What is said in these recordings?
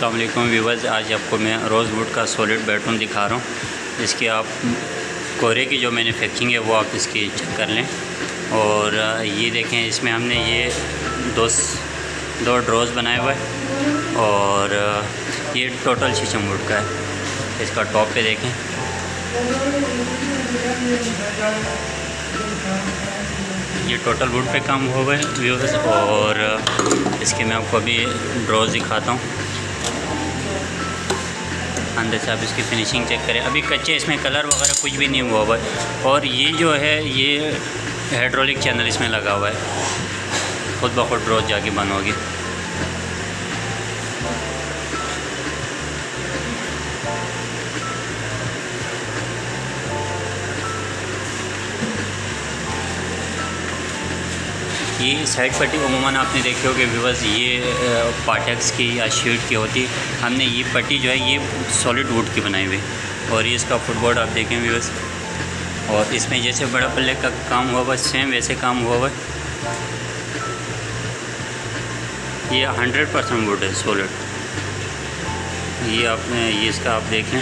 अस्सलाम वालेकुम व्यूवर्स। आज आपको मैं रोज़ वुड का सॉलिड बेडरूम दिखा रहा हूँ। इसकी आप कोरे की जो मैन्युफैक्चरिंग है वो आप इसकी चेक कर लें। और ये देखें, इसमें हमने ये दो दो ड्रोज़ बनाए हुए और ये टोटल शीशम वुड का है। इसका टॉप पे देखें। ये टोटल वुड पे काम है व्यूवर्स। और इसके मैं आपको अभी ड्रॉज दिखाता हूँ। अंदर से आप इसकी फिनिशिंग चेक करें। अभी कच्चे इसमें कलर वगैरह कुछ भी नहीं हुआ हुआ और ये जो है, ये हाइड्रोलिक चैनल इसमें लगा हुआ है। खुद ब खुद रोज जाके बंद होगी। ये साइड पट्टी उमूमन आपने देखे हो कि व्यूवर्स ये पाटेक्स की, या शीट की होती। हमने ये पट्टी जो है, ये सॉलिड वुड की बनाई हुई। और ये इसका फुटबोर्ड आप देखें व्यूवर्स और इसमें जैसे बड़ा पल्ले का काम हुआ हुआ सेम वैसे काम हुआ हुआ। ये हंड्रेड परसेंट वुड है सॉलिड ये आपने, ये इसका आप देखें।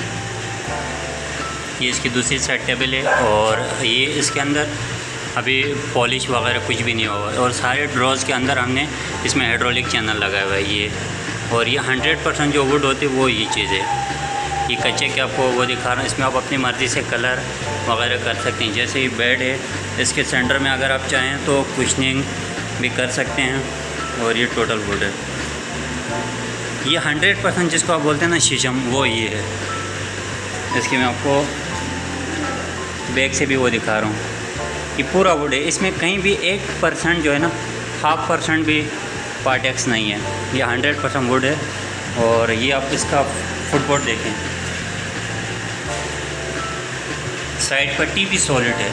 ये इसकी दूसरी साइड टेबल है, और ये इसके अंदर अभी पॉलिश वगैरह कुछ भी नहीं हुआ। और सारे ड्रॉज के अंदर हमने इसमें हाइड्रोलिक चैनल लगाया हुआ है, ये। और ये हंड्रेड परसेंट जो वुड होती है, वो ये चीज़ है। ये कच्चे के आपको वो दिखा रहा हूँ, इसमें आप अपनी मर्ज़ी से कलर वगैरह कर सकते हैं। जैसे ये बेड है, इसके सेंटर में अगर आप चाहें तो कुशनिंग भी कर सकते हैं, और ये टोटल वुड है। ये हंड्रेड परसेंट जिसको आप बोलते हैं ना, शीशम, वो ये है। इसके मैं आपको बैग से भी वो दिखा रहा हूँ। ये पूरा वुड है इसमें कहीं भी एक परसेंट जो है ना हाफ़ परसेंट भी पार्टेक्स नहीं है। ये हंड्रेड परसेंट वुड है और ये आप इसका फुटबोर्ड देखें। साइड पट्टी भी सॉलिड है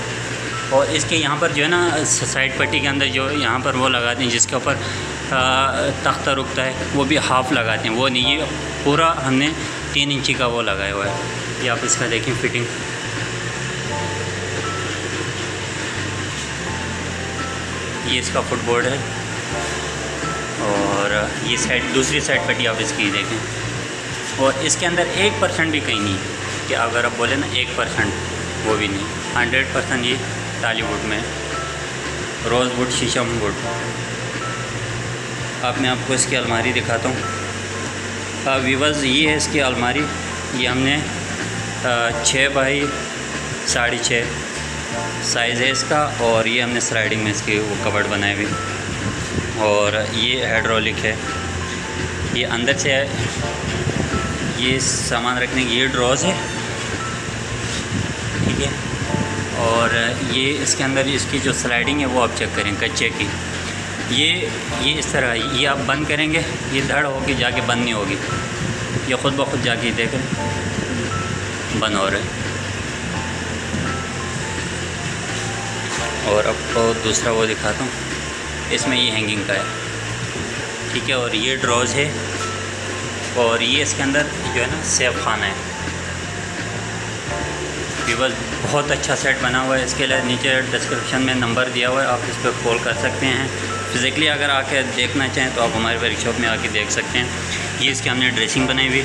और इसके यहाँ पर जो है ना साइड पट्टी के अंदर जो यहाँ पर वो लगाते हैं, जिसके ऊपर तख्ता रुकता है, वो भी हाफ़ लगाते हैं। वो नहीं, ये पूरा हमने तीन इंची का वो लगाया हुआ है। ये आप इसका देखें फिटिंग ये इसका फुटबोर्ड है। और ये साइड दूसरी साइड पट्टी आप इसकी देखें। और इसके अंदर एक परसेंट भी कहीं नहीं कि अगर आप बोले ना एक परसेंट वो भी नहीं। हंड्रेड परसेंट ये टालीवुड में रोज़ वुड शीशम वुड अब मैं आपको इसकी अलमारी दिखाता हूँ। वीवर्स ये है इसकी अलमारी। ये हमने छः बाई साढ़े छः साइज़ है इसका और ये हमने स्लाइडिंग में इसके वो कवर्ड बनाए हुए। और ये हाइड्रोलिक है। ये अंदर से है। ये सामान रखने की ये ड्रॉज है। ठीक है। और ये इसके अंदर इसकी जो स्लाइडिंग है वो आप चेक करें, कच्चे की। ये ये इस तरह ये आप बंद करेंगे, ये धड़ होगी जाके बंद नहीं होगी। ये ख़ुद ब खुद जाके देखें। बंद हो रहा है। और आपको दूसरा वो दिखाता हूँ। इसमें ये हैंगिंग का है। ठीक है, और ये ड्रॉज है। और ये इसके अंदर जो है ना सेफ़ खाना है। बस बहुत अच्छा सेट बना हुआ है इसके लिए। नीचे डिस्क्रिप्शन में नंबर दिया हुआ है, आप इस पर कॉल कर सकते हैं। फ़िज़िकली अगर आके देखना चाहें तो आप हमारे वर्कशॉप में आके देख सकते हैं। ये इसकी हमने ड्रेसिंग बनाई हुई।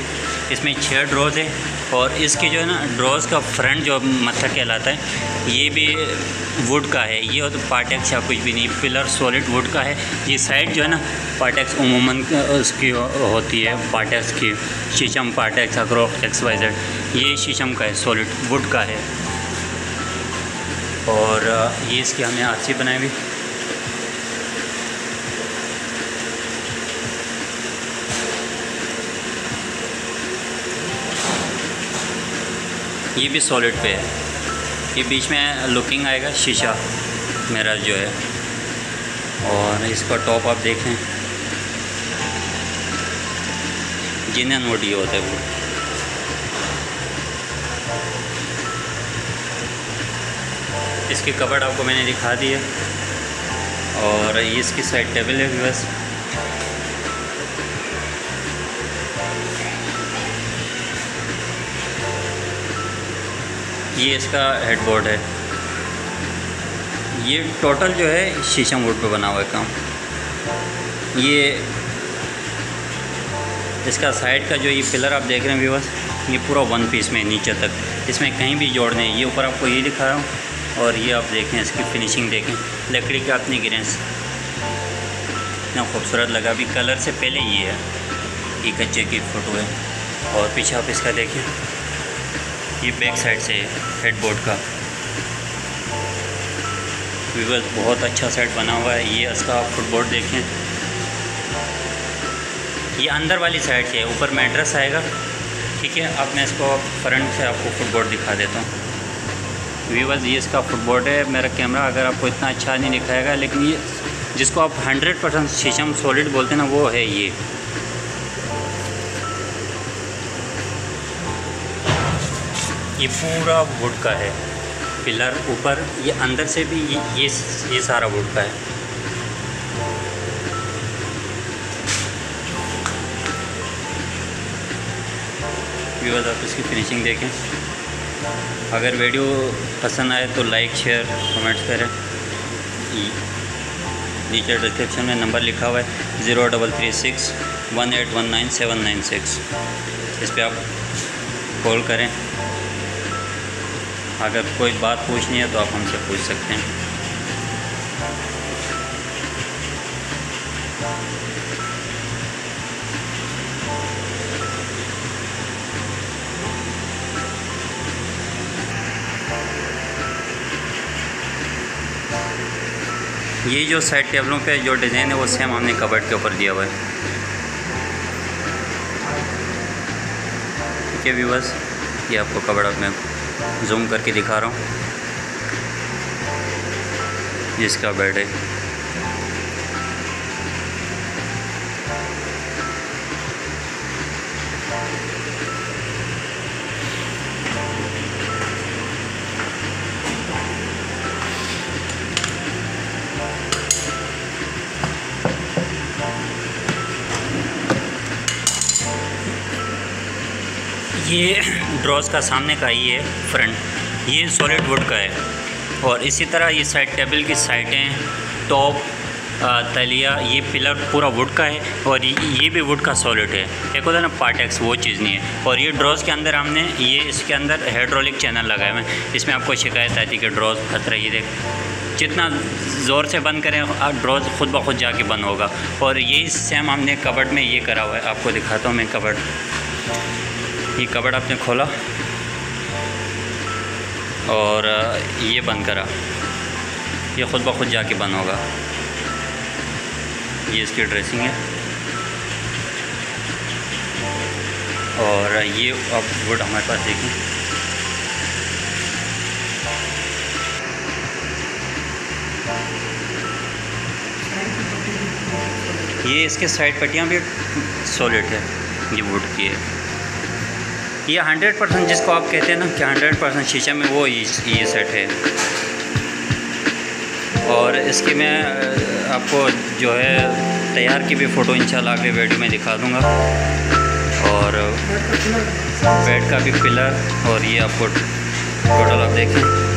इसमें छः ड्रॉज है और इसके जो है ना ड्रॉज का फ्रंट जो मत्था कहलाता है, ये भी वुड का है। ये हो तो पार्टेक्स या कुछ भी नहीं पिलर सॉलिड वुड का है। ये साइड जो है ना पार्टेक्स उमूमन उसकी होती है पार्टेक्स की, शीशम पार्टेक्स अक्रोक एक्स वाई ये शीशम का है सॉलिड वुड का है। और, ये इसकी हमने आरसी बनाई हुई ये भी सॉलिड पे है। ये बीच में लुकिंग आएगा, शीशा मेरा जो है। और इसका टॉप आप देखें। वुड ये होता है वो। इसकी कबड़ आपको मैंने दिखा दी है। और ये इसकी साइड टेबल है बस ये इसका हेडबोर्ड है। ये टोटल जो है, शीशम वुड पे बना हुआ है काम। ये इसका साइड का जो ये पिलर आप देख रहे हैं व्यूवर्स ये पूरा वन पीस में नीचे तक। इसमें कहीं भी जोड़ नहीं ये ऊपर आपको ये दिखा रहा हूँ और ये आप देखें, इसकी फिनिशिंग देखें। लकड़ी का अपनी ग्रेंस इतना खूबसूरत लगा अभी। कलर से पहले ये है। ये कच्चे की फ़ोटो है। और पीछे आप इसका देखें। ये बैक साइड से हेडबोर्ड का। वीवर बहुत अच्छा सेट बना हुआ है। ये इसका आप फुटबोर्ड देखें। ये अंदर वाली साइड से है ऊपर मैट्रेस आएगा। ठीक है, अब मैं इसको फ्रंट से आपको फुटबोर्ड दिखा देता हूँ। वीवर्स ये इसका फुटबोर्ड है। मेरा कैमरा अगर आपको इतना अच्छा नहीं दिखाएगा, लेकिन ये जिसको आप 100 परसेंट शीशम सॉलिड बोलते हैं ना, वो है ये। ये पूरा वुड का है। पिलर ऊपर ये अंदर से भी ये ये, ये सारा वुड का है। व्यूअर्स आप इसकी फिनिशिंग देखें। अगर वीडियो पसंद आए तो लाइक शेयर कमेंट्स करें। नीचे डिस्क्रिप्शन में नंबर लिखा हुआ है zero double three six one eight one nine seven nine six इस पर आप कॉल करें। अगर कोई बात पूछनी है तो आप हमसे पूछ सकते हैं। ये जो साइड टेबलों पे जो डिज़ाइन है, वो सेम हमने कबर्ड के ऊपर दिया हुआ है। ठीक है व्यूवर्स ये आपको कबर्ड में जूम करके दिखा रहा हूँ। जिसका बेड है। ये ड्रॉज का सामने का ही है फ्रंट ये सॉलिड वुड का है। और इसी तरह ये साइड टेबल की साइडें टॉप तलिया, ये पिलर पूरा वुड का है और ये भी वुड का सॉलिड है। एक होता है ना पार्टेक्स वो चीज़ नहीं है। और ये ड्रॉज के अंदर हमने, ये इसके अंदर हाइड्रोलिक चैनल लगाए हुए हैं। इसमें आपको शिकायत आती है कि ड्रॉज फंस है देख। जितना ज़ोर से बंद करें ड्रॉज खुद ब खुद जाके बंद होगा। और यही सेम हमने कबर्ड में ये करा हुआ है। आपको दिखाता हूँ मैं कबर्ड ये कबड़ आपने खोला और ये बंद करा। ये ख़ुद ब खुद जाके बंद होगा। ये इसकी ड्रेसिंग है। और, ये अब वुड हमारे पास देखें। ये इसके साइड पट्टियाँ भी सॉलिड है, ये वुड की है। ये हंड्रेड परसेंट जिसको आप कहते हैं ना कि हंड्रेड परसेंट शीशा में वो ये सेट है। और इसके मैं आपको जो है तैयार की भी फ़ोटो इंशाल्लाह अगले वीडियो में दिखा दूँगा। और बेड का भी पिलर और ये आपको टोटल आप देखें।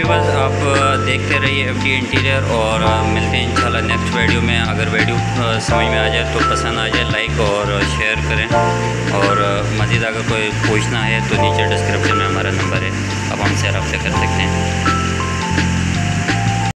व्यूवर्स आप uh, देखते रहिए एफ़ डी इंटीरियर और uh, मिलते हैं इंशाल्लाह नेक्स्ट वीडियो में। अगर वीडियो uh, समझ में आ जाए तो पसंद आ जाए लाइक और शेयर करें। और मज़ीद अगर कोई पूछना है तो नीचे डिस्क्रिप्शन में हमारा नंबर है। आप हमसे रब्ता कर सकते हैं।